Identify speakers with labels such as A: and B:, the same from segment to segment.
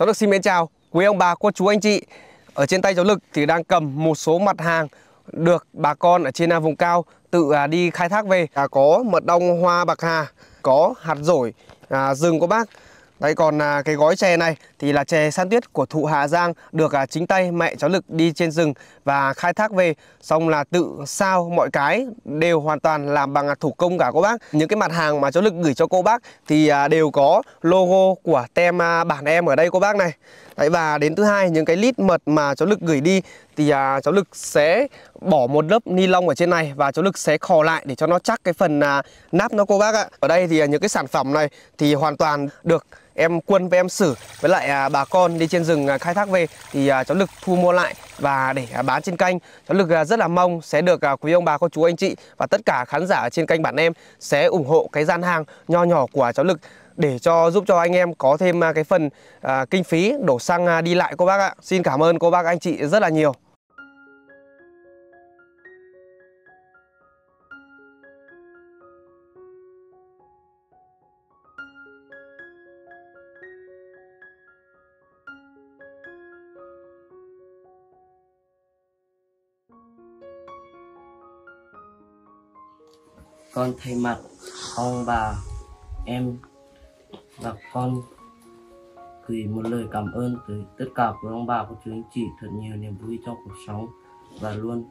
A: cháu lực xin mến chào quý ông bà, cô chú, anh chị. Ở trên tay cháu Lực thì đang cầm một số mặt hàng được bà con ở trên à, vùng cao tự à, đi khai thác về. À, có mật ong hoa bạc hà, có hạt rổi, à, rừng của bác đấy còn à, cái gói chè này thì là chè san tuyết của thụ Hà Giang được à, chính tay mẹ cháu Lực đi trên rừng và khai thác về xong là tự sao mọi cái đều hoàn toàn làm bằng à, thủ công cả cô bác. Những cái mặt hàng mà cháu Lực gửi cho cô bác thì à, đều có logo của tem à, bản em ở đây cô bác này. Đấy và đến thứ hai những cái lít mật mà cháu Lực gửi đi thì à, cháu Lực sẽ bỏ một lớp ni lông ở trên này và cháu Lực sẽ khò lại để cho nó chắc cái phần à, nắp nó cô bác ạ. Ở đây thì à, những cái sản phẩm này thì hoàn toàn được em quân với em sử với lại à, bà con đi trên rừng à, khai thác về. Thì à, cháu lực thu mua lại và để à, bán trên kênh. Cháu lực à, rất là mong sẽ được à, quý ông bà cô chú anh chị và tất cả khán giả trên kênh bản em sẽ ủng hộ cái gian hàng nho nhỏ của cháu lực để cho giúp cho anh em có thêm à, cái phần à, kinh phí đổ xăng à, đi lại cô bác ạ. Xin cảm ơn cô bác anh chị rất là nhiều.
B: Con thay mặt ông bà em và con gửi một lời cảm ơn tới tất cả quý ông bà cô chú anh chị thật nhiều niềm vui trong cuộc sống và luôn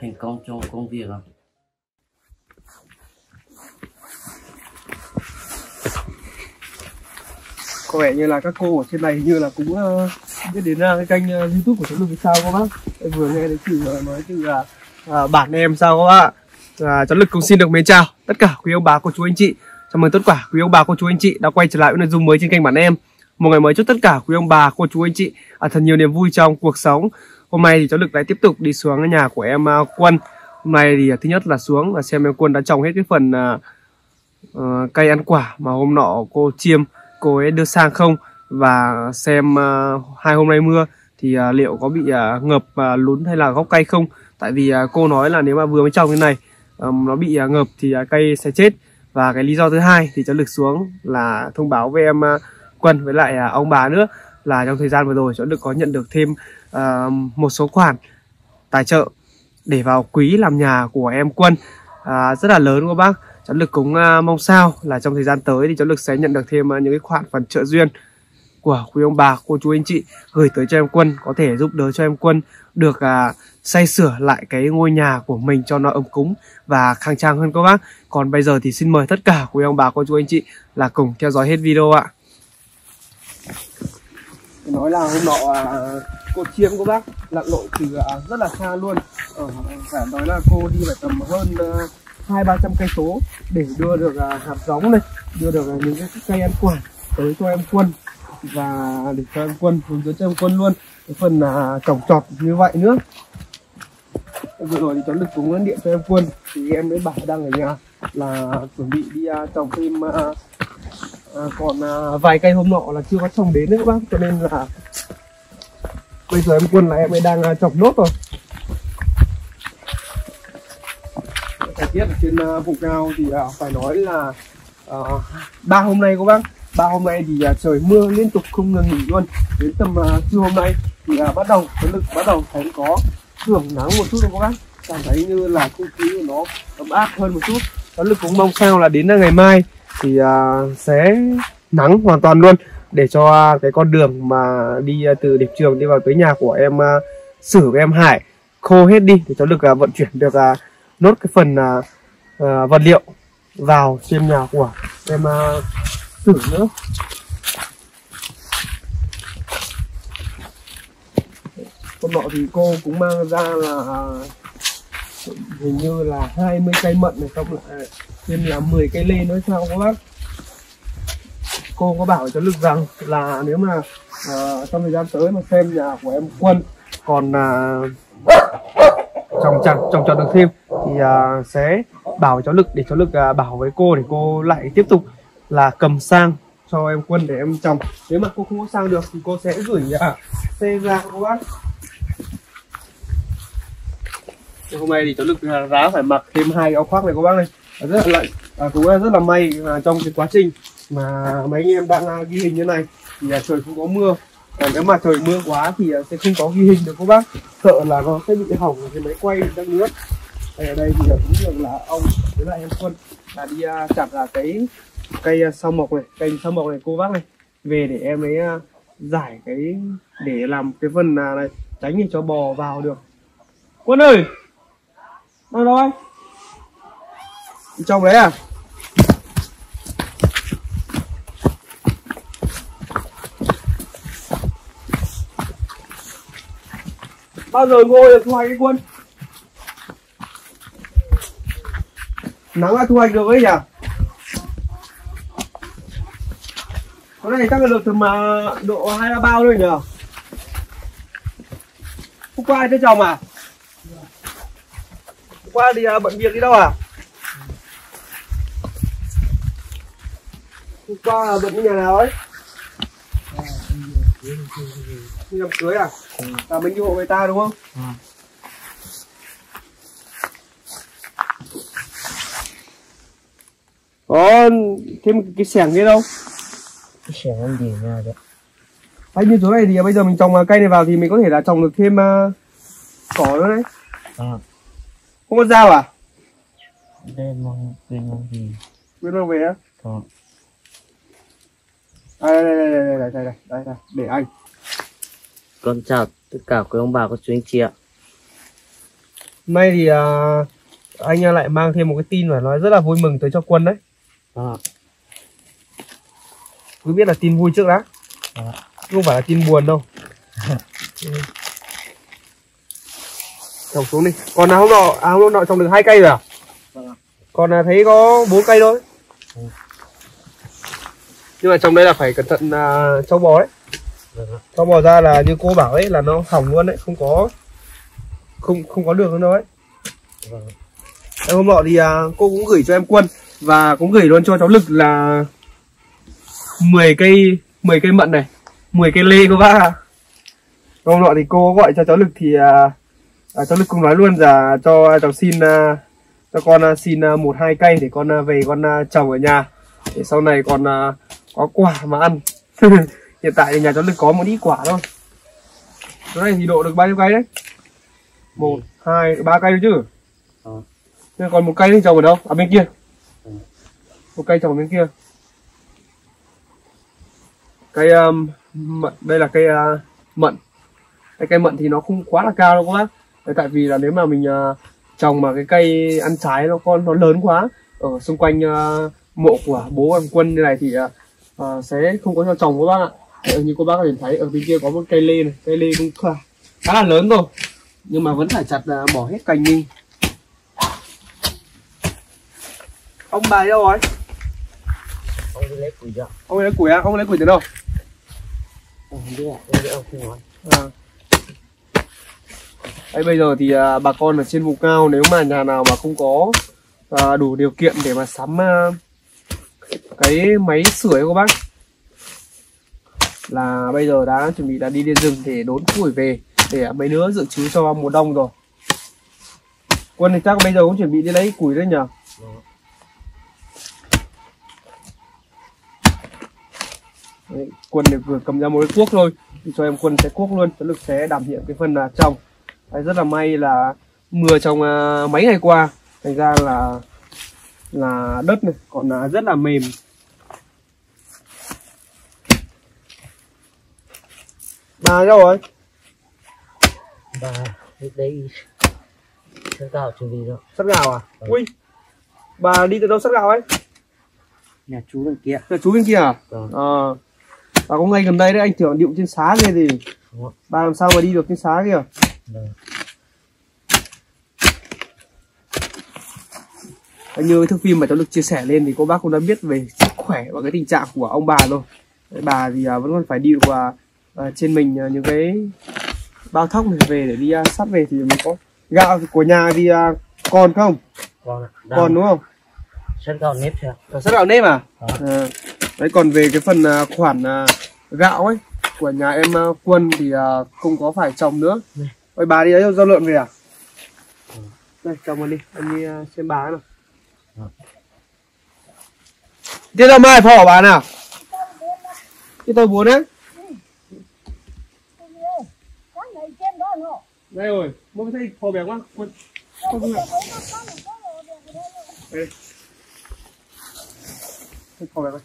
B: thành công trong công việc ạ.
A: có vẻ như là các cô ở trên này như là cũng ờ, biết đến ờ, cái kênh ờ, youtube của cháu vì sao các bác em vừa nghe thấy chị nói từ là uh, bản em sao các bác ạ à, cháu lực cũng xin được mến chào tất cả quý ông bà cô chú anh chị. Chào mừng tất cả quý ông bà cô chú anh chị đã quay trở lại với nội dung mới trên kênh bản em. Một ngày mới chúc tất cả quý ông bà cô chú anh chị à, thật nhiều niềm vui trong cuộc sống. Hôm nay thì cháu lực lại tiếp tục đi xuống nhà của em uh, quân. Hôm nay thì uh, thứ nhất là xuống và xem em quân đã trồng hết cái phần uh, uh, cây ăn quả mà hôm nọ cô chiêm cô ấy đưa sang không? Và xem uh, hai hôm nay mưa thì uh, liệu có bị uh, ngập uh, lún hay là gốc cây không? Tại vì uh, cô nói là nếu mà vừa mới trồng như này um, nó bị à, uh, ngập thì uh, cây sẽ chết. Và cái lý do thứ hai thì cháu lực xuống là thông báo với em uh, quân với lại uh, ông bà nữa là trong thời gian vừa rồi cháu lực có nhận được thêm uh, một số khoản tài trợ để vào quý làm nhà của em quân. Uh, rất là lớn của bác. Cháu lực cũng uh, mong sao là trong thời gian tới thì cháu lực sẽ nhận được thêm uh, những cái khoản phần trợ duyên của quý ông bà cô chú anh chị gửi tới cho em quân có thể giúp đỡ cho em quân được uh, xây sửa lại cái ngôi nhà của mình cho nó ấm cúng và khang trang hơn các bác. Còn bây giờ thì xin mời tất cả quý ông bà cô chú anh chị là cùng theo dõi hết video ạ. Nói là hôm nọ à, cô chiêm cô bác lặn lội từ à, rất là xa luôn. Ờ, Ở phải nói là cô đi phải tầm hơn ờ, hai ba trăm cây số để đưa được à, hạt giống này đưa được à, những cái cây ăn quả tới cho em quân và để cho em quân hướng dẫn cho em quân luôn. Cái phần à, trồng trọt như vậy nữa vừa rồi thì cháu lực cũng điện cho em quân thì em mới bảo đang ở nhà là chuẩn bị đi uh, trồng thêm uh, uh, còn uh, vài cây hôm nọ là chưa có trồng đến nữa các bác cho nên là bây giờ em quân là em ấy đang uh, trồng nốt rồi. Thời tiết ở trên uh, vùng cao thì uh, phải nói là uh, ba hôm nay các bác ba hôm nay thì uh, trời mưa liên tục không ngừng nghỉ luôn. Đến tầm uh, trưa hôm nay thì uh, bắt đầu có lực bắt đầu thấy có hưởng nắng một chút rồi các bác? Cảm thấy như là không khí của nó ấm áp hơn một chút. Đó lực cũng mong sao là đến ngày mai thì uh, sẽ nắng hoàn toàn luôn để cho cái con đường mà đi uh, từ điểm trường đi vào tới nhà của em uh, sử với em hải khô hết đi để cháu lực uh, vận chuyển được uh, nốt cái phần uh, uh, vật liệu vào trên nhà của em uh, sử nữa con nọ thì cô cũng mang ra là à, hình như là 20 cây mận này xong lại thêm là 10 cây lê nữa sao các bác? Cô có bảo cho lực rằng là nếu mà uh, trong thời gian tới mà xem nhà của em quân còn uh, trồng chặt trồng trọt được thêm thì uh, sẽ bảo cháu lực để cháu lực uh, bảo với cô để cô lại tiếp tục là cầm sang cho em quân để em trồng nếu mà cô không có sang được thì cô sẽ gửi uh, xe ra các bác? Hôm nay thì cháu lực à, ráo phải mặc thêm hai áo khoác này các bác này. Rất là lạnh. À, cũng rất là may à, trong cái quá trình mà mấy anh em đang à, ghi hình như này thì à, trời không có mưa. À, nếu mà trời mưa quá thì à, sẽ không có ghi hình được cô bác. Sợ là nó sẽ bị hỏng cái máy quay đang nước. Đây ở đây thì là cũng được là ông với lại em quân là đi à, chặt là cái cây à, sao mộc này cây sao mộc này cô bác này. Về để em ấy à, giải cái để làm cái phần à, này tránh để cho bò vào được. Quân ơi! Đâu đâu anh trong đấy à? Bao giờ ngồi được thu hoạch cái quân? Nắng đã thu hoạch được ấy nhỉ? Cái này chắc là được tầm mà độ hai ba bao thôi nhỉ? Hôm qua ai tới chồng à? Qua thì à, bận việc đi đâu à? Hôm qua là bận nhà nào ấy? Đi làm cưới à? Là mình đi hộ người ta đúng không?
B: Ừ.
A: có thêm cái xẻng kia đâu?
B: Cái xẻng làm gì nha đấy.
A: Hay như chỗ này thì bây giờ mình trồng cây này vào thì mình có thể là trồng được thêm uh, cỏ nữa đấy.
B: À
A: không có dao à?
B: Đây mong quên mong gì?
A: Quên mang về á.
B: Còn
A: à, đây, đây, đây, đây, đây, đây, đây, đây, đây, để anh.
B: Con chào tất cả quý ông bà cô chú anh chị ạ.
A: Hôm nay thì à, anh lại mang thêm một cái tin mà nói rất là vui mừng tới cho quân đấy.
B: À,
A: cứ biết là tin vui trước đã.
B: À,
A: không phải là tin buồn đâu trồng xuống đi. Còn nào hôm nọ à hôm nọ trồng được hai cây rồi à?
B: Vâng
A: còn là thấy có bốn cây thôi.
B: Ừ.
A: nhưng mà trong đây là phải cẩn thận à, trâu bò đấy
B: vâng
A: bò ra là như cô bảo ấy là nó hỏng luôn đấy không có không không có đường nữa đâu ấy.
B: Vâng
A: em hôm nọ thì à, cô cũng gửi cho em quân và cũng gửi luôn cho cháu lực là 10 cây 10 cây mận này 10 cây lê cô bác ạ. Hôm nọ thì cô gọi cho cháu lực thì à, à, cháu lực cũng nói luôn là cho cháu xin à, cho con à, xin à, một hai cây để con à, về con à, trồng ở nhà. Để sau này còn à, có quả mà ăn. Hiện tại thì nhà cháu lực có một ít quả thôi. Cái này thì độ được bao nhiêu cây đấy? Một hai ba cây chứ?
B: Ờ.
A: nhưng còn một cây thì trồng ở đâu? À bên kia.
B: Ừ.
A: một cây trồng bên kia. Cây um, mận đây là cây uh, mận. Cái cây mận thì nó không quá là cao đâu các bác Đấy, tại vì là nếu mà mình uh, trồng mà cái cây ăn trái nó con nó lớn quá ở xung quanh uh, mộ của bố em quân như này thì uh, sẽ không có cho trồng các bác ạ. Đấy, như cô bác có thể thấy ở bên kia có một cây lê này cây lê cũng khá, là lớn rồi nhưng mà vẫn phải chặt uh, bỏ hết cành đi. Ông bà đâu rồi?
B: Ông lấy củi cho
A: ông lấy củi à? Ông lấy củi từ đâu?
B: Ông không biết ạ ông biết ông không nói.
A: À. Đấy, bây giờ thì à, bà con ở trên vùng cao nếu mà nhà nào mà không có à, đủ điều kiện để mà sắm à, cái máy sưởi các bác là bây giờ đã chuẩn bị đã đi lên rừng để đốn củi về để mấy đứa dự trữ cho mùa đông rồi. Quân thì chắc bây giờ cũng chuẩn bị đi lấy củi đấy nhở Đấy, quân thì vừa cầm ra một cái cuốc thôi thì cho em quân sẽ cuốc luôn cho lực sẽ đảm nhiệm cái phần là trồng. Đấy, rất là may là mưa trong à, mấy ngày qua thành ra là là đất này còn là rất là mềm. Bà đâu rồi?
B: Bà lúc đấy sơ cao chuẩn bị rồi.
A: Sắt gạo à?
B: Ừ.
A: ui bà đi từ đâu sắt gạo ấy?
B: Nhà chú bên kia.
A: Là chú bên kia à?
B: Vâng.
A: ờ bà có ngay gần đây đấy anh tưởng điệu trên xá kia thì bà làm sao mà đi được trên xá kia?
B: Vâng
A: Như cái thước phim mà cháu được chia sẻ lên thì cô bác cũng đã biết về sức khỏe và cái tình trạng của ông bà rồi. Bà thì à, vẫn còn phải đi qua à, trên mình à, những cái bao thóc này về để đi à, sắt về thì mới có gạo của nhà thì à, còn không?
B: con ạ
A: Còn đúng không?
B: sân cao nếp chưa
A: À, sắt gạo nếp à?
B: Đó.
A: à? Đấy còn về cái phần à, khoản à, gạo ấy của nhà em à, Quân thì à, không có phải trồng nữa. Ôi bà đi ấy rau lợn về à?
B: Ừ.
A: Đây trồng vào đi, em đi à, xem bà nào. Tiếp tao mai phỏ bà nào? Tiếp tao buồn á. Đây rồi, mua cái phỏ bẻ quá. Con không nào Đây.
C: Phỏ bẻ quá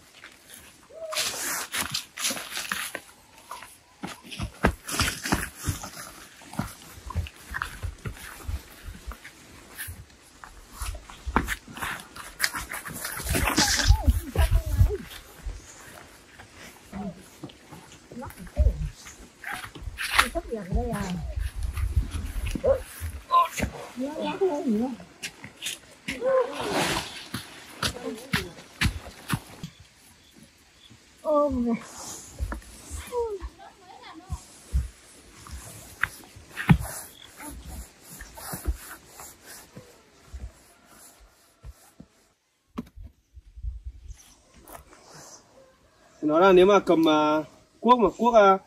A: nó là nếu mà cầm uh, cuốc mà cuốc uh,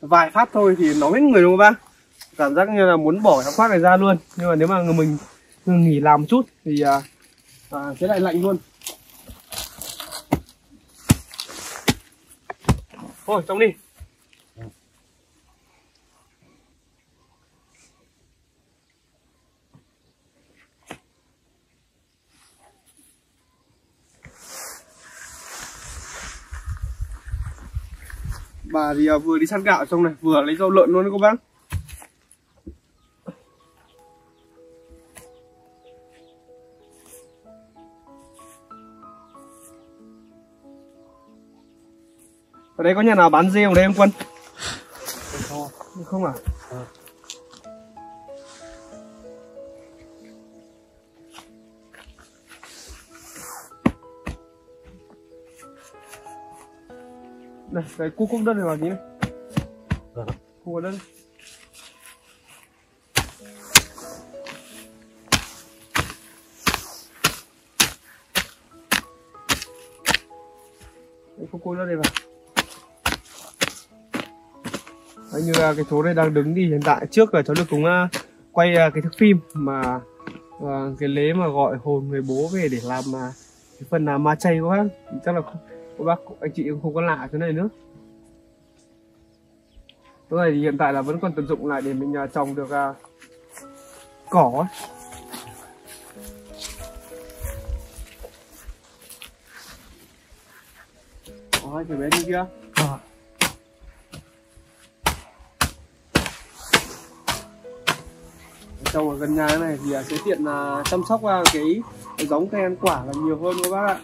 A: vài phát thôi thì nó hết người đúng không ba cảm giác như là muốn bỏ cái khoác này ra luôn. Nhưng mà nếu mà người mình nghỉ làm một chút thì uh, uh, sẽ lại lạnh luôn. Thôi trong đi. Bà thì à, vừa đi săn gạo trong này vừa lấy rau lợn luôn đấy cô bác. Ở đây có nhà nào bán dê không đây em quân? Không à đây cái cúc cúc đất này vào tí này cúc vào đất. Này. Đấy, cúc cúc đất này vào. Đấy, như là cái chỗ này đang đứng thì hiện tại trước là cháu được cùng uh, quay uh, cái thước phim mà cái lễ mà gọi hồn người bố về để làm cái phần uh, ma chay quá. Chắc là các bác anh chị cũng không có lạ cái này nữa. Cái này thì hiện tại là vẫn còn tận dụng lại để mình uh, trồng được uh, cỏ ấy. Ôi, cái bé đi kia. Trồng ở gần nhà này thì sẽ tiện uh, chăm sóc cái giống cây ăn quả là nhiều hơn các bác ạ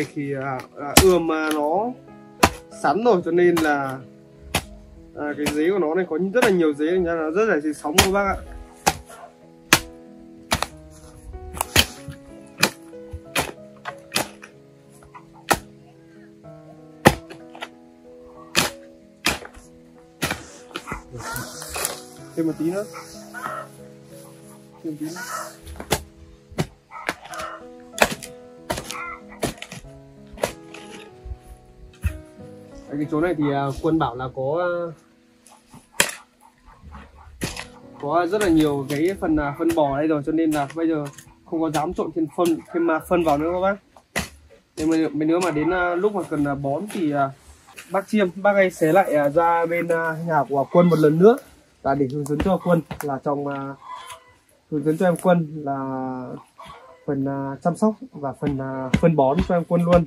A: này thì à, à, ươm mà nó sắn rồi cho nên là à, cái giấy của nó này có rất là nhiều giấy nên là rất là dễ sóng các bác ạ. Thêm một tí nữa. Thêm một tí nữa. Cái chỗ này thì à, quân bảo là có à, có rất là nhiều cái phần à, phân bò đây rồi, cho nên là bây giờ không có dám trộn thêm phân, thêm mà phân vào nữa các bác. nên mà mấy nữa mà đến lúc mà cần bón thì bác Chiêm, bác ấy sẽ lại ra bên nhà của quân một lần nữa là để hướng dẫn cho quân là trong hướng dẫn cho em quân là phần chăm sóc và phần phân bón cho em quân luôn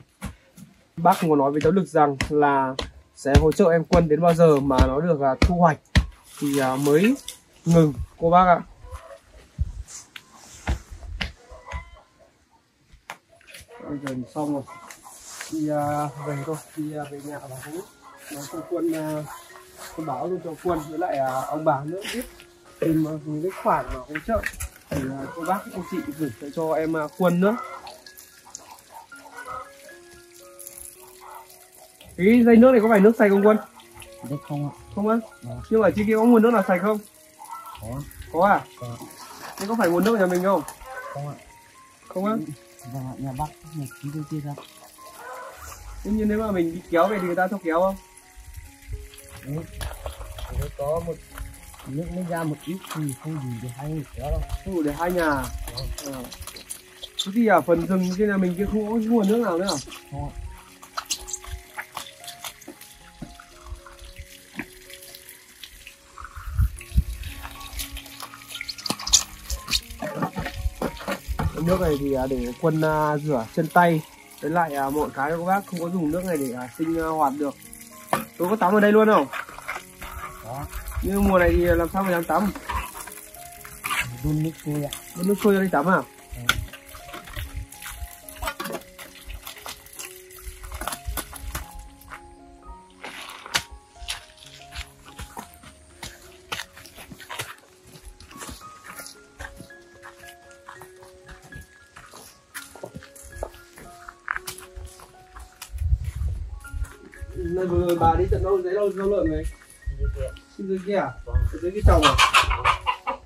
A: bác có nói với cháu lực rằng là sẽ hỗ trợ em quân đến bao giờ mà nó được à, thu hoạch thì à, mới ngừng. Cô bác ạ. Bây giờ xong rồi. Đi à, về thôi. Đi à, về nhà bà cũng nói cho quân à, quân báo luôn cho quân. Với lại à, ông bà nữa biết. Tìm à, những cái khoản mà hỗ trợ. Thì à, cô bác anh chị gửi tới cho em à, quân nữa. Cái dây nước này có phải nước sạch không quân
B: Đấy không ạ.
A: không á
B: Vâng.
A: nhưng mà trên kia có nguồn nước nào sạch không
B: Có.
A: có à
B: Có.
A: thế có phải nguồn nước nhà mình không
B: Không ạ.
A: không á
B: Và nhà bác nhà chúng tôi chia ra.
A: Tuy nhiên nếu mà mình đi kéo về thì người ta cho kéo không?
B: Nếu có một nước mới ra một ít thì không gì để hai người kéo đâu
A: Không đủ để hai nhà. Ờ. Thế thì ở phần rừng trên nhà mình kia không có nguồn nước nào nữa à?
B: Không ạ.
A: Nước này thì à, để quân à, rửa chân tay. Với lại à, mọi cái các bác không có dùng nước này để sinh hoạt được. Tôi có tắm ở đây luôn không?
B: Đó
A: nhưng mùa này thì làm sao mà dám tắm?
B: Đun nước sôi ạ
A: có nước sôi ra đi tắm à Này vừa rồi bà đi tận đâu giấy đâu đâu lợn này Xin dưới kia à? Dưới cái chồng à?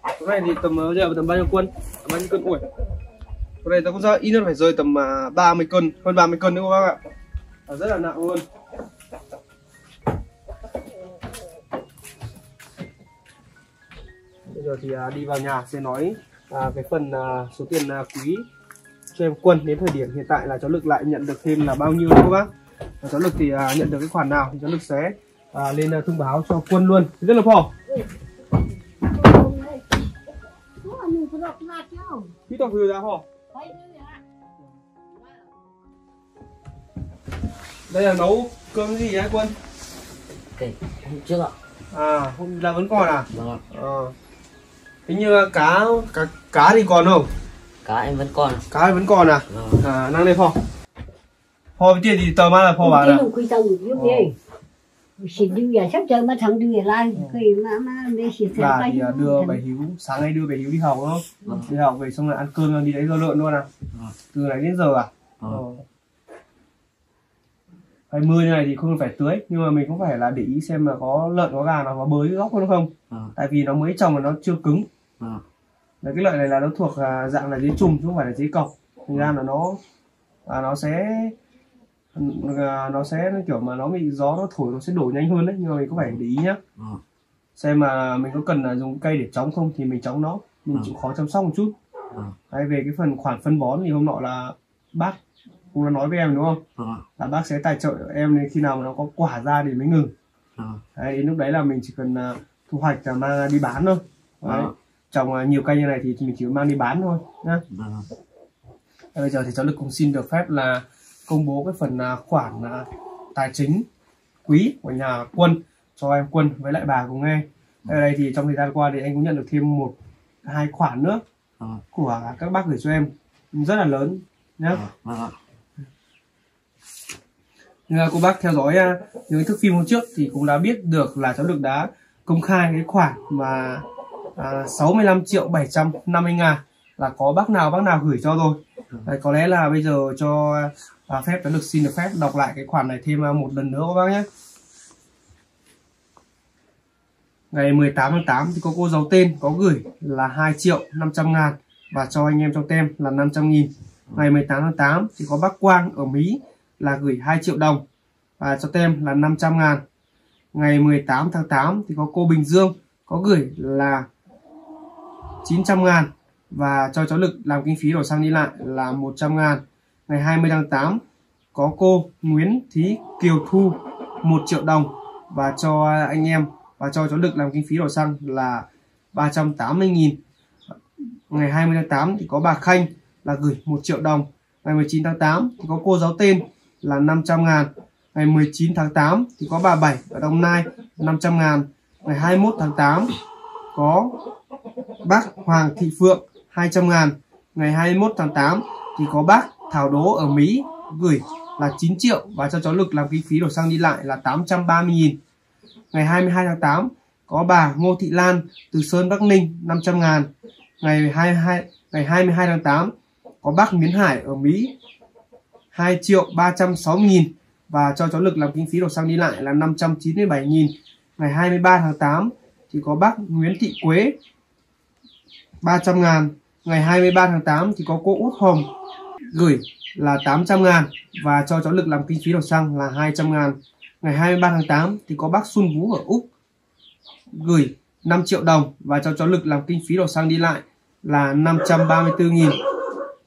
A: Cái này thì tầm giờ tầm bao nhiêu cân Tầm bao nhiêu cân ủi? Cái này ta cũng ra ít nhất phải rơi tầm à, 30 cân, hơn 30 cân nữa các bác ạ. À, rất là nặng luôn. Bây giờ thì à, đi vào nhà sẽ nói à, cái phần à, số tiền à, quý cho em quân đến thời điểm hiện tại là cháu lực lại nhận được thêm là bao nhiêu nữa các bác cháu lực thì à, nhận được cái khoản nào thì cháu lực sẽ à, lên à, thông báo cho quân luôn. Rất là phò. Kỹ thuật thừa ra phò. Đây là nấu cơm gì hả quân?
B: Ok hôm trước ạ.
A: À hôm là vẫn còn à?
B: Vâng ạ.
A: Ờ. Hình như cá cá cá thì còn không?
B: Cá em vẫn còn
A: cá thì vẫn còn à?
B: Vâng
A: à năng đây phò phò với tiền thì tờ mà là phò bảo
C: Cái
A: là
C: nó quy tông như vậy. Xịt đi về sắp chơi mà thằng đi về lại khi mà mà để xịt
A: bà
C: cái
A: thì à, đưa bảy hiếu sáng nay đưa bảy hiếu đi học đúng không?
B: Vâng.
A: đi học về xong rồi ăn cơm rồi đi lấy rau lợn luôn à?
B: Vâng.
A: từ này đến giờ à. Ờ. Hay mưa như này thì không phải tưới nhưng mà mình cũng phải là để ý xem là có lợn có gà nào có bới góc không không?
B: Vâng
A: tại vì nó mới trồng mà nó chưa cứng.
B: Vâng
A: Đấy, cái loại này là nó thuộc à, dạng là giấy trùng chứ không phải là giấy cọc. Thành ra là nó à, nó sẽ à, nó sẽ kiểu mà nó bị gió nó thổi nó sẽ đổ nhanh hơn đấy nhưng mà mình cũng phải để ý nhá.
B: Vâng
A: xem mà mình có cần là dùng cây để chống không thì mình chống nó. Mình
B: Ừ.
A: chịu khó chăm sóc một chút.
B: Vâng
A: Đấy, về cái phần khoản phân bón thì hôm nọ là bác cũng đã nói với em đúng không?
B: Ạ
A: là bác sẽ tài trợ em đến khi nào mà nó có quả ra thì mới ngừng.
B: Vâng
A: đấy, đến lúc đấy là mình chỉ cần à, thu hoạch và mang đi bán thôi. Đấy.
B: Vâng.
A: trồng à, nhiều cây như này thì mình chỉ mang đi bán thôi nhá. Và bây giờ thì cháu lực cũng xin được phép là công bố cái phần à, khoản à, tài chính quý của nhà quân cho em quân với lại bà cùng nghe. Ở đây thì trong thời gian qua thì anh cũng nhận được thêm một hai khoản nữa
B: ạ.
A: của các bác gửi cho em. Rất là lớn nhá.
B: Ạ.
A: như là cô bác theo dõi à, những thức phim hôm trước thì cũng đã biết được là cháu được đã công khai cái khoản mà à, 65 triệu 750 ngàn là có bác nào bác nào gửi cho rồi. Đấy, có lẽ là bây giờ cho à, phép cháu được xin được phép. Đọc lại cái khoản này thêm à, một lần nữa các bác nhé. Ngày 18 tháng 8 thì có cô giấu tên có gửi là 2 triệu 500 ngàn và cho anh em trong tem là 500 nghìn. Ngày 18 tháng 8 thì có bác Quang ở Mỹ là gửi 2 triệu đồng và cho tem là 500 ngàn. Ngày 18 tháng 8 thì có cô Bình Dương có gửi là 900 ngàn và cho cháu Lực làm kinh phí đổ xăng đi lại là 100 ngàn ngày 20 tháng 8 có cô Nguyễn Thí Kiều Thu 1 triệu đồng và cho anh em và cho cháu Lực làm kinh phí đổ xăng là 380.000 ngày 20 tháng 8 thì có bà Khanh là gửi 1 triệu đồng. Ngày 19 tháng 8 thì có cô giáo tên là 500 ngàn. Ngày 19 tháng 8 thì có bà Bảy ở Đồng Nai 500 ngàn. Ngày 21 tháng 8 có bác Hoàng Thị Phượng 200 ngàn. Ngày 21 tháng 8 thì có bác Thảo Đố ở Mỹ gửi là 9 triệu và cho cháu Lực làm kinh phí đổ xăng đi lại là 830 nghìn. Ngày 22 tháng 8 có bà Ngô Thị Lan từ Sơn, Bắc Ninh 500 ngàn. Ngày 22 ngày 22 tháng 8 có bác Miến Hải ở Mỹ 2 triệu 360 nghìn và cho cháu Lực làm kinh phí đổ xăng đi lại là 597 nghìn. Ngày 23 tháng 8 thì có bác Nguyễn Thị Quế 300 ngàn. Ngày 23 tháng 8 thì có cô Út Hồng gửi là 800 ngàn và cho cháu Lực làm kinh phí đổ xăng là 200 ngàn. Ngày 23 tháng 8 thì có bác Xuân Vũ ở Úc gửi 5 triệu đồng và cho cháu Lực làm kinh phí đổ xăng đi lại là 534 nghìn.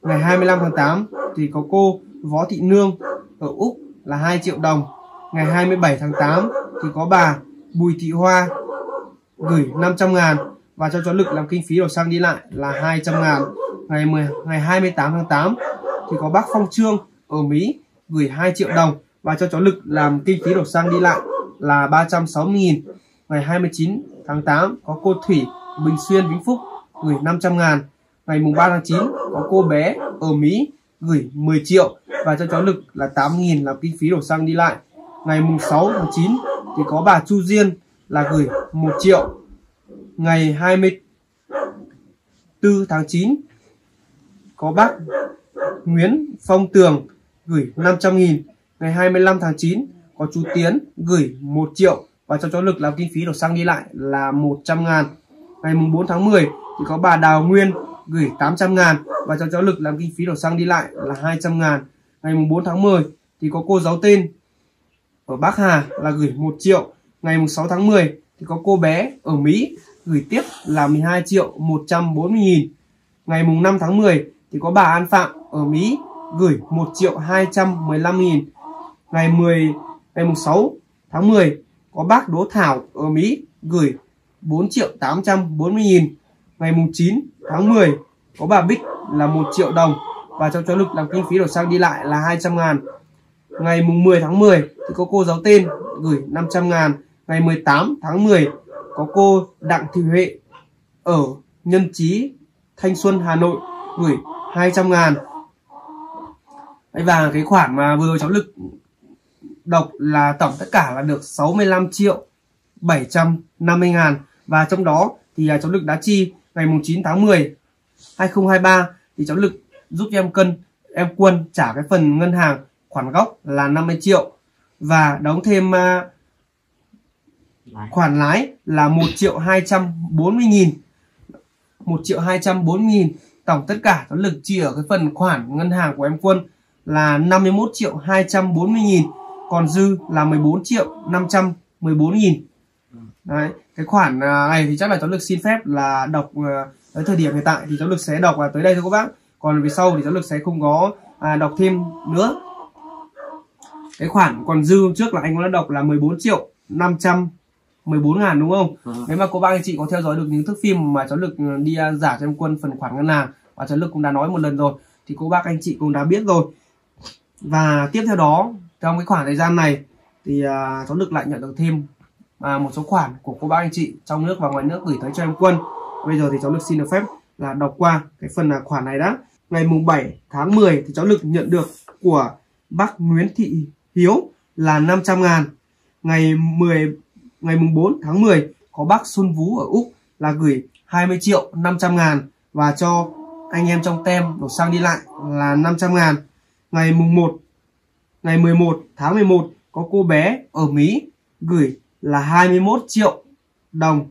A: Ngày 25 tháng 8 thì có cô Võ Thị Nương ở Úc là 2 triệu đồng. Ngày 27 tháng 8 thì có bà Bùi Thị Hoa gửi 500 ngàn và cho cháu Lực làm kinh phí đổ xăng đi lại là 200 ngàn. Ngày 10, ngày 28 tháng 8 thì có bác Phong Trương ở Mỹ gửi 2 triệu đồng và cho cháu Lực làm kinh phí đổ xăng đi lại là 360.000. ngày 29 tháng 8 có cô Thủy Bình Xuyên Vĩnh Phúc gửi 500 ngàn. Ngày mùng 3 tháng 9 có cô bé ở Mỹ gửi 10 triệu và cho cháu Lực là 8.000 làm kinh phí đổ xăng đi lại. Ngày mùng 6 tháng 9 thì có bà Chu Diên là gửi 1 triệu. Ngày 24 tháng 9 có bác Nguyễn Phong Tường gửi 500 nghìn. Ngày 25 tháng 9 có chú Tiến gửi 1 triệu và cho cháu Lực làm kinh phí đổ xăng đi lại là 100 ngàn. Ngày 4 tháng 10 thì có bà Đào Nguyên gửi 800 ngàn và cho cháu Lực làm kinh phí đổ xăng đi lại là 200 ngàn. Ngày 4 tháng 10 thì có cô giáo tên ở Bắc Hà là gửi 1 triệu. Ngày 6 tháng 10 thì có cô bé ở Mỹ gửi tiếp là 12 triệu 140 nghìn. Ngày 5 tháng 10 thì có bà An Phạm ở Mỹ gửi 1 triệu 215 nghìn. Ngày 10 ngày 6 tháng 10 có bác Đỗ Thảo ở Mỹ gửi 4 triệu 840 nghìn. Ngày 9 tháng 10 có bà Bích là 1 triệu đồng và cho cháu Lực làm kinh phí đổ xăng đi lại là 200 ngàn. Ngày mùng 10 tháng 10 thì có cô giáo tên gửi 500 ngàn. Ngày 18 tháng 10 có cô Đặng Thị Huệ ở Nhân Chí, Thanh Xuân, Hà Nội gửi 200 ngàn. Và cái khoản mà vừa rồi cháu Lực đọc là tổng tất cả là được 65 triệu 750 ngàn. Và trong đó thì à, cháu Lực đã chi ngày mùng 9 tháng 10 2023 thì cháu Lực giúp em cân em quân trả cái phần ngân hàng khoản gốc là 50 triệu. Và đóng thêm uh, khoản lái là 1 triệu 240 nghìn. 1 triệu 240 nghìn tổng tất cả nó Lực chia ở cái phần khoản ngân hàng của em quân là 51 triệu 240 nghìn còn dư là 14 triệu 514 nghìn. Đấy, cái khoản à, này thì chắc là cháu Lực xin phép là đọc à, tới thời điểm hiện tại thì cháu Lực sẽ đọc là tới đây thôi các bác. Còn về sau thì cháu Lực sẽ không có à, đọc thêm nữa. Cái khoản còn dư trước là anh cũng đã đọc là 14 triệu 514 ngàn đúng không?
B: Ừ.
A: nếu mà cô bác anh chị có theo dõi được những thước phim mà cháu Lực ừ, đi à, giả cho em quân phần khoản ngân hàng và cháu Lực cũng đã nói một lần rồi thì cô bác anh chị cũng đã biết rồi. Và tiếp theo đó trong cái khoảng thời gian này thì à, cháu Lực lại nhận được thêm à, một số khoản của cô bác anh chị trong nước và ngoài nước gửi tới cho em quân. Bây giờ thì cháu Lực xin được phép là đọc qua cái phần là khoản này đã. Ngày mùng 7 tháng 10 thì cháu Lực nhận được của bác Nguyễn Thị Hiếu là 500 ngàn. Ngày 10 ngày mùng 4 tháng 10 có bác Xuân Vũ ở Úc là gửi 20 triệu 500 ngàn và cho anh em trong tem đổ xăng đi lại là 500 ngàn. Ngày mùng 1 ngày 11 tháng 11 có cô bé ở Mỹ gửi là 21 triệu đồng.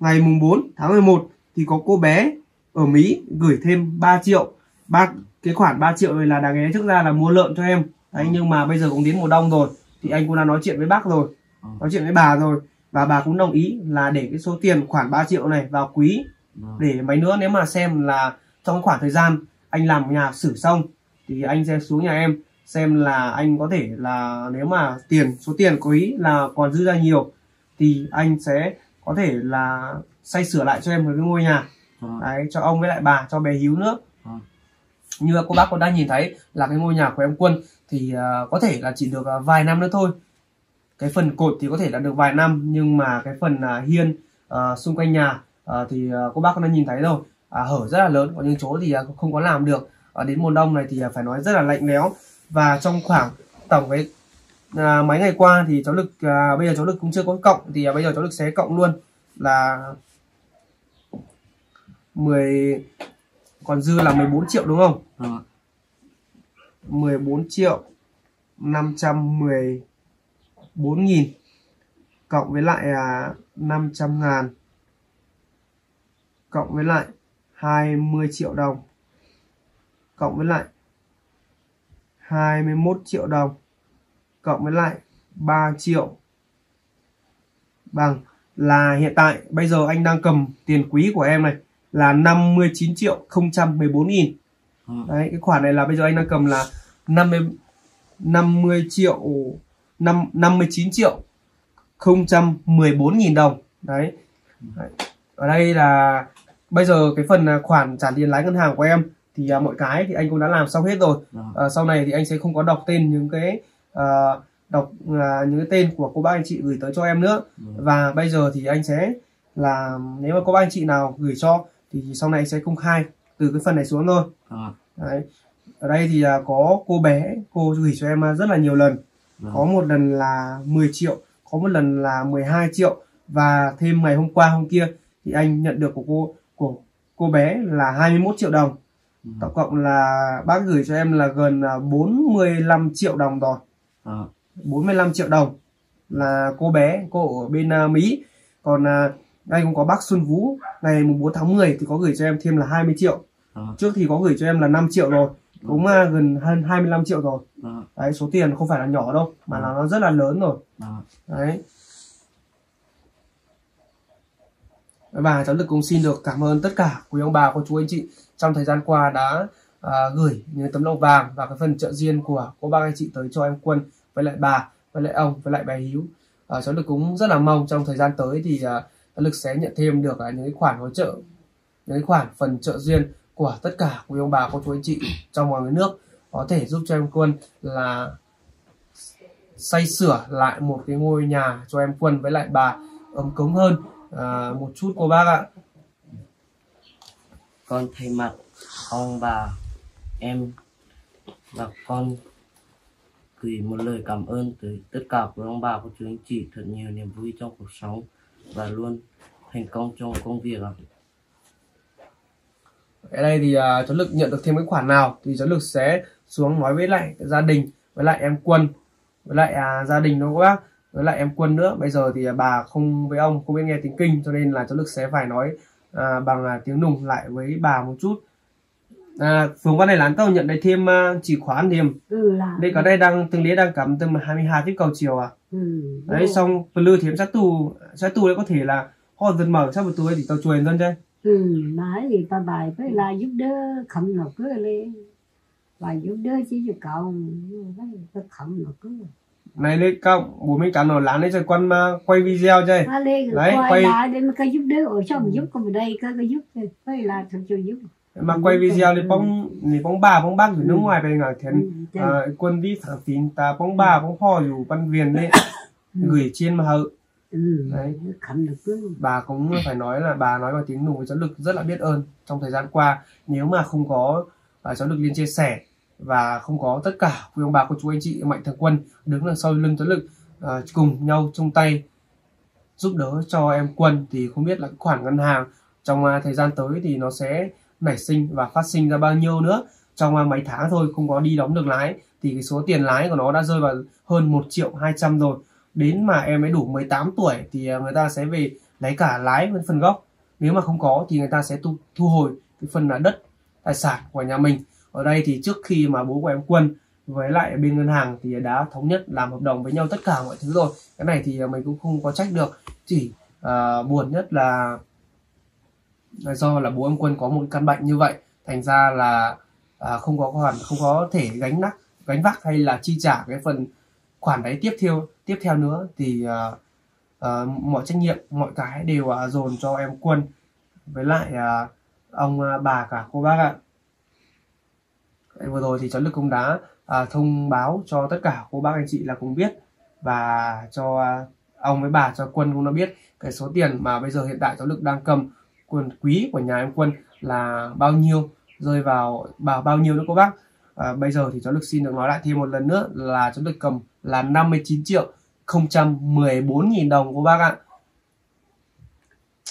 A: Ngày mùng 4 tháng 11 thì có cô bé ở Mỹ gửi thêm 3 triệu. Ba cái khoản 3 triệu này là đáng lẽ trước ra là mua lợn cho em. Đấy, nhưng mà bây giờ cũng đến mùa đông rồi, thì anh cũng đã nói chuyện với bác rồi nói chuyện với bà rồi và bà cũng đồng ý là để cái số tiền khoản 3 triệu này vào quý
B: Vâng.
A: để mấy nữa nếu mà xem là trong khoảng thời gian anh làm nhà xử xong thì anh sẽ xuống nhà em xem là anh có thể là nếu mà tiền số tiền quý là còn dư ra nhiều thì anh sẽ có thể là xây sửa lại cho em một cái ngôi nhà
B: Vâng.
A: đấy cho ông với lại bà cho bé hiếu nữa
B: Vâng.
A: như cô bác có đã nhìn thấy là cái ngôi nhà của em quân thì à, có thể là chỉ được à, vài năm nữa thôi cái phần cột thì có thể là được vài năm nhưng mà cái phần uh, hiên uh, xung quanh nhà uh, thì ờ, cô bác đã nhìn thấy rồi uh, hở rất là lớn có những chỗ thì uh, không có làm được uh, đến mùa đông này thì uh, phải nói rất là lạnh lẽo và trong khoảng tổng cái uh, mấy ngày qua thì cháu lực uh, bây giờ cháu lực cũng chưa có cộng thì uh, bây giờ cháu lực sẽ cộng luôn là 10 còn dư là 14 triệu đúng không?
B: Vâng ừ.
A: 14 triệu 510 4.000 cộng với lại à, 500 ngàn cộng với lại 20 triệu đồng. Cộng với lại 21 triệu đồng. Cộng với lại 3 triệu. Bằng là hiện tại bây giờ anh đang cầm tiền quý của em này là 59 triệu 014 nghìn.
B: Ừ.
A: Đấy cái khoản này là bây giờ anh đang cầm là 50 50 triệu 5 59 triệu 014 nghìn đồng đấy. đấy ở đây là bây giờ cái phần à, khoản trả tiền lãi ngân hàng của em thì à, mọi cái thì anh cũng đã làm xong hết rồi à, sau này thì anh sẽ không có đọc tên những cái à, đọc à, những cái tên của cô bác anh chị gửi tới cho em nữa
B: Vâng.
A: và bây giờ thì anh sẽ là nếu mà có bác anh chị nào gửi cho thì sau này anh sẽ công khai từ cái phần này xuống thôi
B: Vâng.
A: Đấy. ở đây thì à, có cô bé cô gửi cho em à, rất là nhiều lần
B: Vâng.
A: có một lần là 10 triệu có một lần là 12 triệu và thêm ngày hôm qua hôm kia thì anh nhận được của cô của cô bé là 21 triệu đồng
B: Ừ.
A: tổng cộng là bác gửi cho em là gần à, 45 triệu đồng rồi
B: Vâng.
A: 45 triệu đồng là cô bé cô ở bên à, Mỹ còn à, đây cũng có bác Xuân Vũ ngày mùng 4 tháng 10 thì có gửi cho em thêm là 20 triệu
B: Vâng.
A: trước thì có gửi cho em là 5 triệu rồi cũng à, gần hơn 25 triệu rồi.
B: Vâng.
A: đấy số tiền không phải là nhỏ đâu mà là nó rất là lớn rồi.
B: Vâng.
A: đấy. Và cháu lực cũng xin được cảm ơn tất cả quý ông bà cô chú anh chị trong thời gian qua đã à, gửi những tấm lòng vàng và cái phần trợ duyên của cô bác anh chị tới cho em quân với lại bà với lại ông với lại bà hiếu. À, cháu lực cũng rất là mong trong thời gian tới thì à, lực sẽ nhận thêm được à, những cái khoản hỗ trợ những cái khoản phần trợ duyên của tất cả quý ông bà cô chú anh chị trong mọi người nước có thể giúp cho em quân là xây sửa lại một cái ngôi nhà cho em quân với lại bà ấm cúng hơn. À, một chút cô bác ạ.
B: Con thay mặt ông bà em và con gửi một lời cảm ơn tới tất cả quý ông bà cô chú anh chị thật nhiều niềm vui trong cuộc sống và luôn thành công trong công việc ạ
A: ở đây thì à, cháu lực nhận được thêm cái khoản nào thì cháu lực sẽ xuống nói với lại gia đình với lại em quân với lại à, gia đình đó các bác? Với lại em quân nữa. Bây giờ thì à, bà không với ông không biết nghe tiếng kinh cho nên là cháu lực sẽ phải nói à, bằng à, tiếng nùng lại với bà một chút. À, phường quan này lán tàu nhận được thêm à, chỉ khóa điểm
C: ừ là
A: đây có đây đang tương lý đang cắm tầm 22 tiếp cầu chiều à?
C: Ừ.
A: đấy xong phần lư thì em sát tù sát tù đấy có thể là họ dần mở sát một túi thì tàu chuồn dân chơi
C: ừ nói gì bà bài phải là giúp đỡ khẩm nó cứ lên. Bà giúp đỡ chỉ cho cậu phải khẩm nó cứ
A: này lên cộng bố mấy cán nó lán đấy rồi con mà quay video chơi.
C: À
A: Đấy,
C: quay
A: quay-
C: lại để mà cái giúp đỡ ở trong giúp còn ở đây cái cái giúp phải là thật cho giúp.
A: Mà quay video thì bóng thì bóng bà bóng bác ở nước ngoài về ngả thiền.
C: Ừ,
A: à, quân đi thẳng tín ta bóng bà bóng phò dù văn viền đấy. Gửi trên mà hậu
C: ừ.
A: Đấy.
C: khẩm nó cứ.
A: Bà cũng phải nói là bà nói bằng tiếng nùng với cháu lực rất là biết ơn trong thời gian qua. Nếu mà không có à, cháu lực liên chia sẻ và không có tất cả quý ông bà cô chú anh chị mạnh thường quân đứng đằng sau lưng cháu lực à, cùng nhau chung tay giúp đỡ cho em quân thì không biết là khoản ngân hàng trong à, thời gian tới thì nó sẽ nảy sinh và phát sinh ra bao nhiêu nữa. Trong à, mấy tháng thôi không có đi đóng được lái thì cái số tiền lái của nó đã rơi vào hơn 1 triệu 200 rồi đến mà em ấy đủ 18 tuổi thì à, người ta sẽ về lấy cả lái với phần gốc. Nếu mà không có thì người ta sẽ thu, thu hồi cái phần là đất tài sản của nhà mình. Ở đây thì trước khi mà bố của em quân với lại bên ngân hàng thì đã thống nhất làm hợp đồng với nhau tất cả mọi thứ rồi. Cái này thì à, mình cũng không có trách được. Chỉ uh, buồn nhất là do là bố em quân có một căn bệnh như vậy. Thành ra là uh, không có hoàn, không có thể gánh nặng gánh vác hay là chi trả cái phần khoản đấy tiếp theo tiếp theo nữa thì uh, uh, mọi trách nhiệm mọi cái đều uh, dồn cho em quân. Với lại uh, ông uh, bà cả cô bác ạ. Vừa rồi thì cháu lực cũng đã uh, thông báo cho tất cả cô bác anh chị là cũng biết và cho uh, ông với bà cho quân cũng đã biết cái số tiền mà bây giờ hiện tại cháu lực đang cầm quyền quý của nhà em quân là bao nhiêu rơi vào vào bao nhiêu nữa cô bác à, bây giờ thì cháu lực xin được nói lại thêm một lần nữa là cháu lực cầm là 59 triệu 014 nghìn đồng cô bác ạ.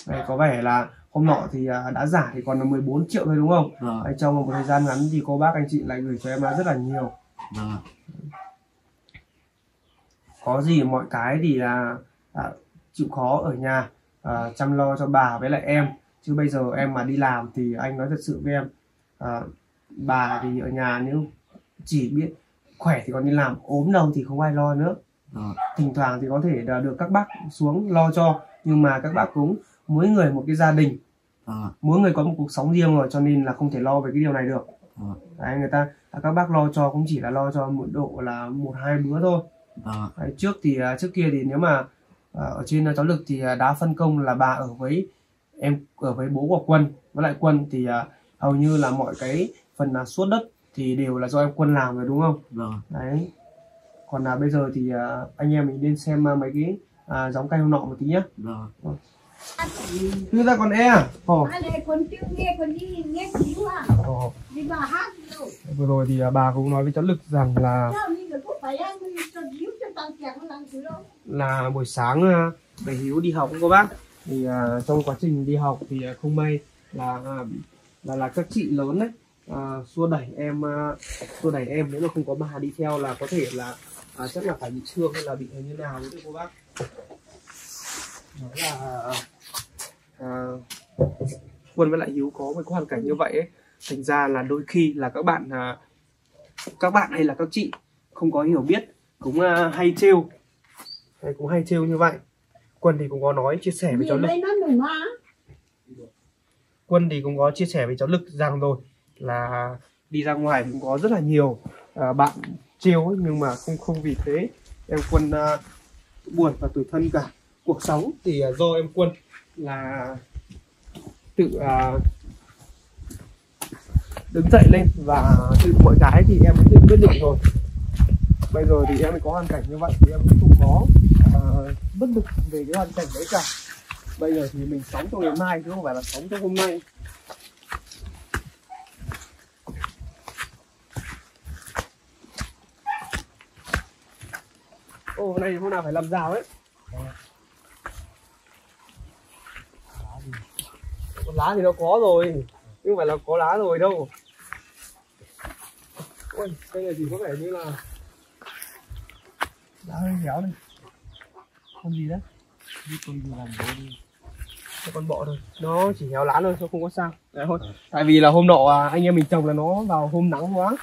A: Đây, có vẻ là hôm nọ thì à, đã giả thì còn là 14 triệu thôi đúng không?
B: Vâng.
A: Đấy, trong một thời gian ngắn thì cô bác anh chị lại gửi cho em là rất là nhiều.
B: Vâng. Ạ.
A: có gì mọi cái thì là à, chịu khó ở nhà à, chăm lo cho bà với lại em. Chứ bây giờ em mà đi làm thì anh nói thật sự với em à, bà thì ở nhà nếu chỉ biết khỏe thì còn đi làm ốm đâu thì không ai lo nữa.
B: Vâng
A: thỉnh thoảng thì có thể là được các bác xuống lo cho nhưng mà các bác cũng mỗi người một cái gia đình.
B: Ạ
A: mỗi người có một cuộc sống riêng rồi cho nên là không thể lo về cái điều này được.
B: Vâng
A: đấy người ta các bác lo cho cũng chỉ là lo cho một độ là một hai bữa thôi.
B: Ạ
A: đấy, trước thì à, trước kia thì nếu mà à, ở trên à, cháu lực thì à, đã phân công là bà ở với em ở với bố của quân. Với lại quân thì à, hầu như là mọi cái phần là suốt đất thì đều là do em quân làm rồi đúng không?
B: Vâng.
A: Đấy. Còn là bây giờ thì à, anh em mình nên xem à, mấy cái à, giống cây hôm nọ một tí nhá.
B: Vâng.
A: Như ta còn e à? Ồ.
C: Đây con chưa nghe con đi nghe xíu
A: ồ. vừa rồi thì à, bà cũng nói với cháu lực rằng là
C: là có phải ăn cho xíu cho tăng kẹt nó làm gì đâu.
A: Là buổi sáng thầy hiếu đi học các bác? Thì à, trong quá trình đi học thì không may là là là các chị lớn đấy à, xua đẩy em à, xua đẩy em nếu mà không có bà đi theo là có thể là à, chắc là phải bị thương hay là bị như nào đấy cô bác. Đó là à, quân với lại hiếu có một cái hoàn cảnh như vậy ấy. Thành ra là đôi khi là các bạn à, các bạn hay là các chị không có hiểu biết cũng à, hay trêu. Hay cũng hay trêu như vậy. Quân thì cũng có nói chia sẻ với cháu lực. quân thì cũng có chia sẻ với cháu lực rằng rồi là đi ra ngoài cũng có rất là nhiều à, bạn trêu ấy, nhưng mà không không vì thế em quân à, buồn và tủi thân cả. Cuộc sống thì à, do em quân là tự à, đứng dậy lên và tự mọi cái thì em tự quyết định rồi. Bây giờ thì em có hoàn cảnh như vậy thì em cũng không có à, bất lực về cái hoàn cảnh đấy cả. Bây giờ thì mình sống cho ngày mai chứ không phải là sống cho hôm nay. Ồ, này hôm nào phải làm rào ấy. Con lá thì nó có rồi Nhưng không phải là có lá rồi đâu. Ôi, cây này thì có vẻ như là Lá hơi héo này. Con gì đấy.
B: Đi con đi làm bố đi.
A: Cho con bọ thôi. Nó chỉ héo lá thôi chứ không có sao. Đấy thôi. Tại vì là hôm nọ à, anh em mình trồng là nó vào hôm nắng quá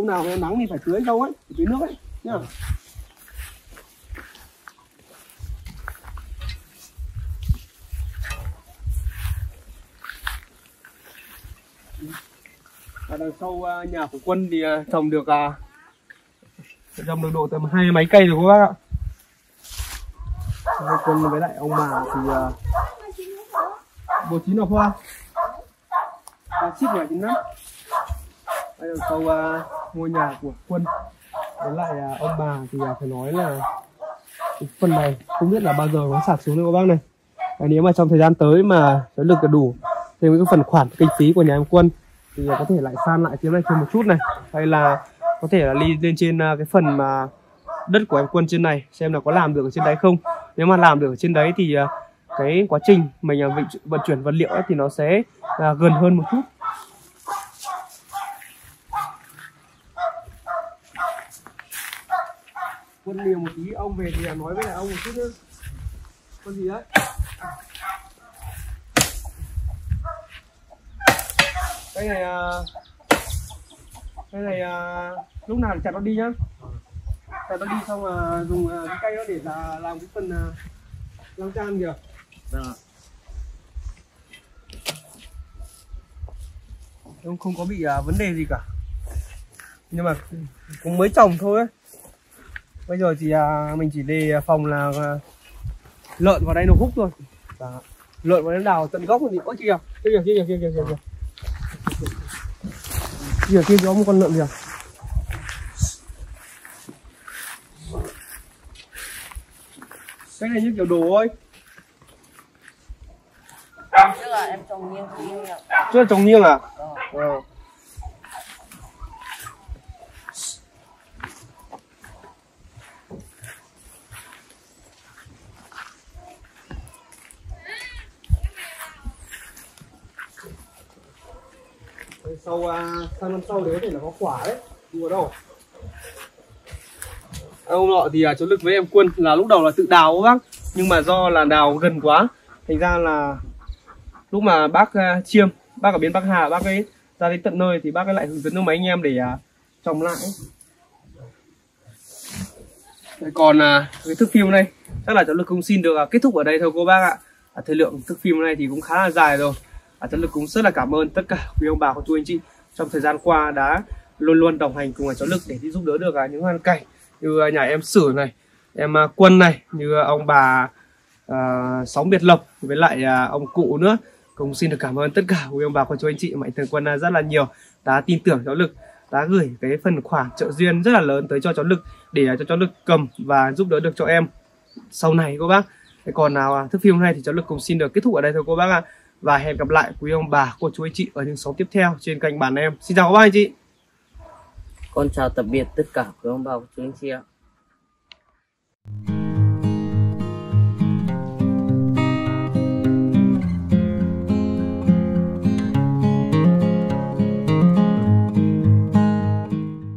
A: hôm nào nó nắng thì phải tưới đâu ấy tưới nước ấy nhá. Ở đằng sau à, nhà của quân thì à, trồng được à, trồng được độ tầm hai mấy cây rồi các bác ạ. Hai quân với lại ông bà thì bố chín nào hoa à, ship về chín lắm đây là câu uh, ngôi nhà của quân. Với lại à, ông bà thì à, phải nói là phần này không biết là bao giờ nó sạt xuống đâu các bác này. À, nếu mà trong thời gian tới mà nó lực đủ thêm cái phần khoản kinh phí của nhà em quân thì có thể lại san lại phía này thêm một chút này. Hay là có thể là đi lên trên à, cái phần mà đất của em quân trên này xem là có làm được ở trên đấy không. Nếu mà làm được ở trên đấy thì cái quá trình mình vận, chuyển vật liệu ấy thì nó sẽ gần hơn một chút. Quân liều một tí ông về thì nói với lại ông một chút nữa con gì đấy? Cái này à, cái này à, lúc nào chặt nó đi nhá. Chặt nó đi xong là dùng à, cái cây đó để là làm cái phần lăng can kìa.
B: Vâng ạ.
A: Không không có bị à, vấn đề gì cả. Nhưng mà cũng mới trồng thôi ấy. Bây giờ thì à, mình chỉ đề phòng là à, lợn vào đây nó hút thôi Đó. lợn vào đây nó đào tận gốc thì ôi kìa kìa kìa kìa kìa kìa kìa kìa kìa có một con lợn kìa cái này như kiểu đồ ơi
B: trước là em trồng nghiêng nghiêng ạ
A: Chứ là trồng nghiêng à? Ờ. Sau à, sang năm sau đấy có thể là có quả đấy. Đùa đâu? À, ông nọ thì à, cháu Lực với em Quân là lúc đầu là tự đào các bác. Nhưng mà do là đào gần quá Thành ra là lúc mà bác uh, chiêm bác ở bên bắc hà bác ấy ra đến tận nơi thì bác ấy lại hướng dẫn cho mấy anh em để uh, trồng lại. Đấy, còn uh, cái thước phim này chắc là cháu lực cũng xin được uh, kết thúc ở đây thôi cô bác ạ. Thời lượng thước phim này thì cũng khá là dài rồi à, cháu lực cũng rất là cảm ơn tất cả quý ông bà cô chú anh chị trong thời gian qua đã luôn luôn đồng hành cùng với cháu lực để đi giúp đỡ được à, những hoàn cảnh như à, nhà em sử này em à, quân này như à, ông bà à, sóng biệt lộc với lại à, ông cụ nữa. Cũng xin được cảm ơn tất cả quý ông bà cô chú anh chị mạnh thường quân rất là nhiều đã tin tưởng cháu lực đã gửi cái phần khoản trợ duyên rất là lớn tới cho cháu lực để cho cháu lực cầm và giúp đỡ được cho em sau này cô bác. Thế còn nào à, thức phim hôm nay thì cháu lực cũng xin được kết thúc ở đây thôi cô bác ạ và hẹn gặp lại quý ông bà, cô chú anh chị ở những số tiếp theo trên kênh bản em. Xin chào các bác anh chị.
B: Con chào tạm biệt tất cả quý ông bà, cô chú anh chị ạ.